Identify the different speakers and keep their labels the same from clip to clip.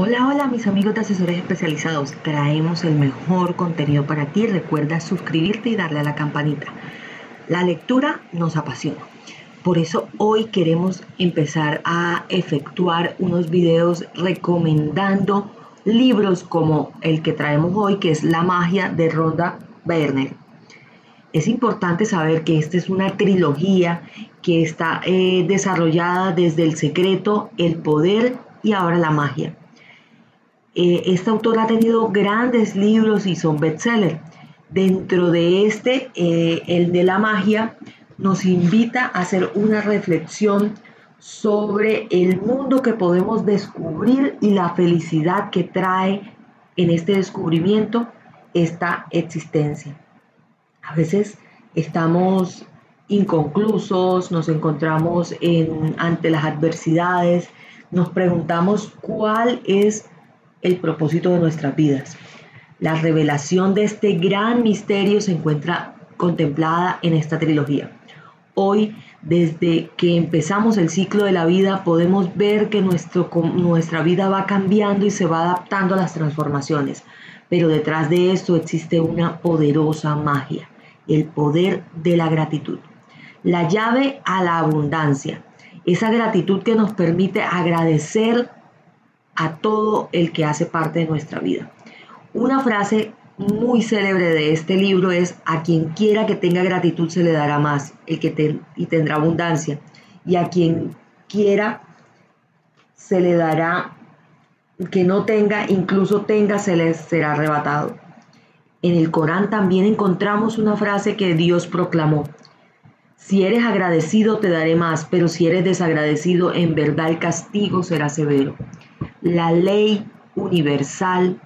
Speaker 1: Hola, hola mis amigos de asesores especializados. Traemos el mejor contenido para ti. Recuerda suscribirte y darle a la campanita. La lectura nos apasiona. Por eso hoy queremos empezar a efectuar unos videos recomendando libros como el que traemos hoy, que es La magia de Rhonda Werner. Es importante saber que esta es una trilogía que está eh, desarrollada desde el secreto, el poder y ahora la magia. Eh, esta autora ha tenido grandes libros y son bestsellers. Dentro de este, eh, el de la magia, nos invita a hacer una reflexión sobre el mundo que podemos descubrir y la felicidad que trae en este descubrimiento esta existencia. A veces estamos inconclusos, nos encontramos ante las adversidades, nos preguntamos cuál es el propósito de nuestras vidas. La revelación de este gran misterio se encuentra contemplada en esta trilogía. Hoy, desde que empezamos el ciclo de la vida, podemos ver que nuestro, nuestra vida va cambiando y se va adaptando a las transformaciones. Pero detrás de esto existe una poderosa magia, el poder de la gratitud. La llave a la abundancia, esa gratitud que nos permite agradecer a todo el que hace parte de nuestra vida. Una frase muy célebre de este libro es, a quien quiera que tenga gratitud se le dará más el que y tendrá abundancia. Y a quien quiera se le dará que no tenga, incluso tenga, se le será arrebatado. En el Corán también encontramos una frase que Dios proclamó. Si eres agradecido te daré más, pero si eres desagradecido, en verdad el castigo será severo la ley universal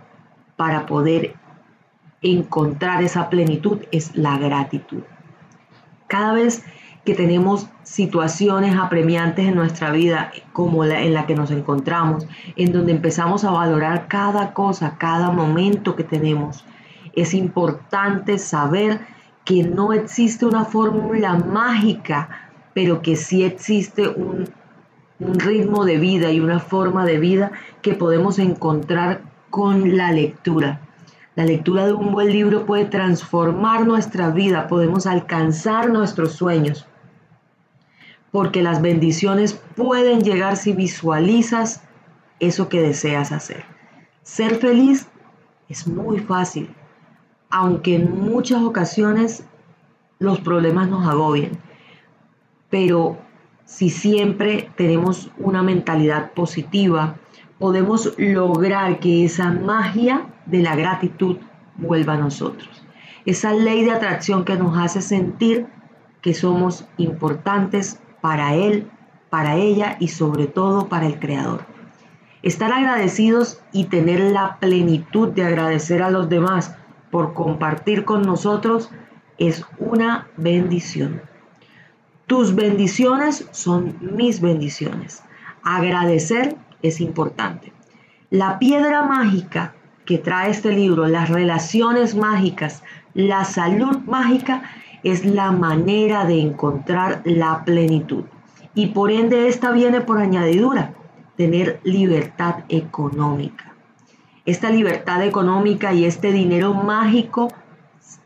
Speaker 1: para poder encontrar esa plenitud es la gratitud. Cada vez que tenemos situaciones apremiantes en nuestra vida, como en la que nos encontramos, en donde empezamos a valorar cada cosa, cada momento que tenemos, es importante saber que no existe una fórmula mágica, pero que sí existe un un ritmo de vida y una forma de vida que podemos encontrar con la lectura. La lectura de un buen libro puede transformar nuestra vida, podemos alcanzar nuestros sueños, porque las bendiciones pueden llegar si visualizas eso que deseas hacer. Ser feliz es muy fácil, aunque en muchas ocasiones los problemas nos agobien, pero si siempre tenemos una mentalidad positiva, podemos lograr que esa magia de la gratitud vuelva a nosotros. Esa ley de atracción que nos hace sentir que somos importantes para Él, para ella y sobre todo para el Creador. Estar agradecidos y tener la plenitud de agradecer a los demás por compartir con nosotros es una bendición. Tus bendiciones son mis bendiciones. Agradecer es importante. La piedra mágica que trae este libro, las relaciones mágicas, la salud mágica, es la manera de encontrar la plenitud. Y por ende esta viene por añadidura, tener libertad económica. Esta libertad económica y este dinero mágico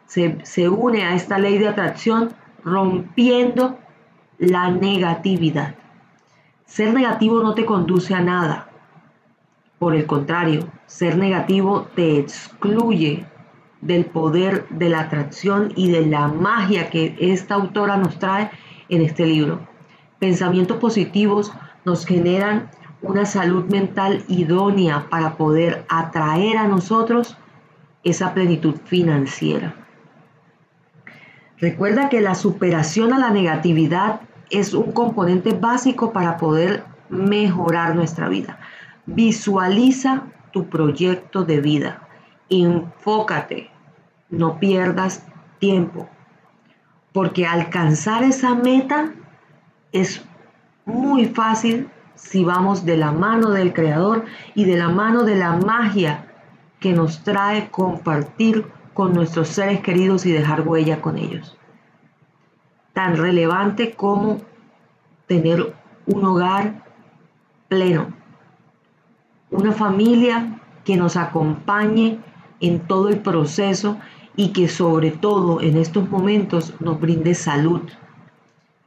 Speaker 1: se, se une a esta ley de atracción rompiendo la negatividad. Ser negativo no te conduce a nada. Por el contrario, ser negativo te excluye del poder de la atracción y de la magia que esta autora nos trae en este libro. Pensamientos positivos nos generan una salud mental idónea para poder atraer a nosotros esa plenitud financiera. Recuerda que la superación a la negatividad es un componente básico para poder mejorar nuestra vida. Visualiza tu proyecto de vida. Enfócate. No pierdas tiempo. Porque alcanzar esa meta es muy fácil si vamos de la mano del Creador y de la mano de la magia que nos trae compartir con nuestros seres queridos y dejar huella con ellos tan relevante como tener un hogar pleno, una familia que nos acompañe en todo el proceso y que sobre todo en estos momentos nos brinde salud.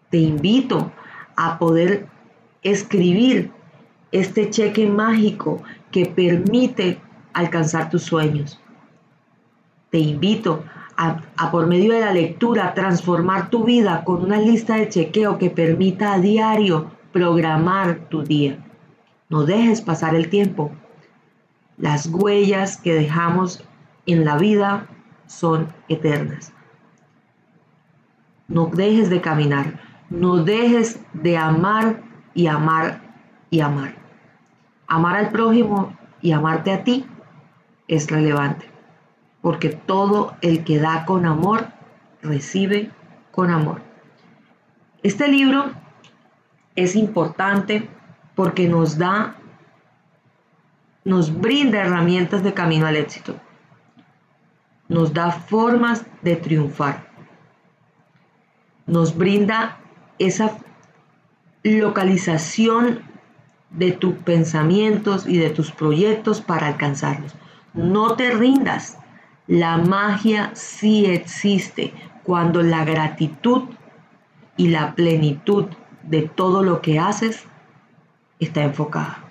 Speaker 1: Te invito a poder escribir este cheque mágico que permite alcanzar tus sueños. Te invito a, por medio de la lectura transformar tu vida con una lista de chequeo que permita a diario programar tu día. No dejes pasar el tiempo. Las huellas que dejamos en la vida son eternas. No dejes de caminar, no dejes de amar y amar y amar. Amar al prójimo y amarte a ti es relevante, porque todo el que da con amor, recibe con amor. Este libro es importante porque nos da, nos brinda herramientas de camino al éxito nos da formas de triunfar. Nos brinda esa localización de tus pensamientos y de tus proyectos para alcanzarlos. No te rindas. La magia sí existe cuando la gratitud y la plenitud de todo lo que haces está enfocada.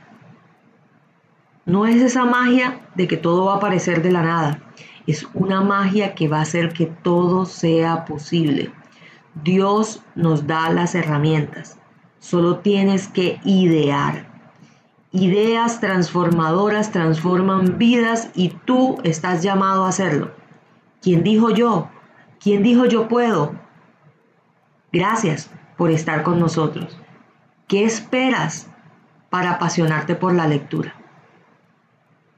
Speaker 1: No es esa magia de que todo va a aparecer de la nada. Es una magia que va a hacer que todo sea posible. Dios nos da las herramientas. Solo tienes que idear. Ideas transformadoras transforman vidas y tú estás llamado a hacerlo. ¿Quién dijo yo? ¿Quién dijo yo puedo? Gracias por estar con nosotros. ¿Qué esperas para apasionarte por la lectura?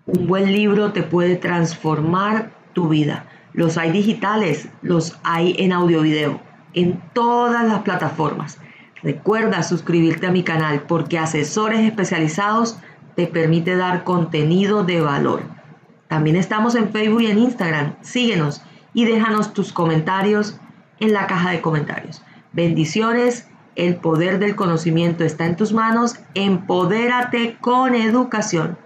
Speaker 1: Un buen libro te puede transformar tu vida. Los hay digitales, los hay en audio video, en todas las plataformas. Recuerda suscribirte a mi canal porque Asesores Especializados te permite dar contenido de valor. También estamos en Facebook y en Instagram. Síguenos y déjanos tus comentarios en la caja de comentarios. Bendiciones, el poder del conocimiento está en tus manos. Empodérate con educación.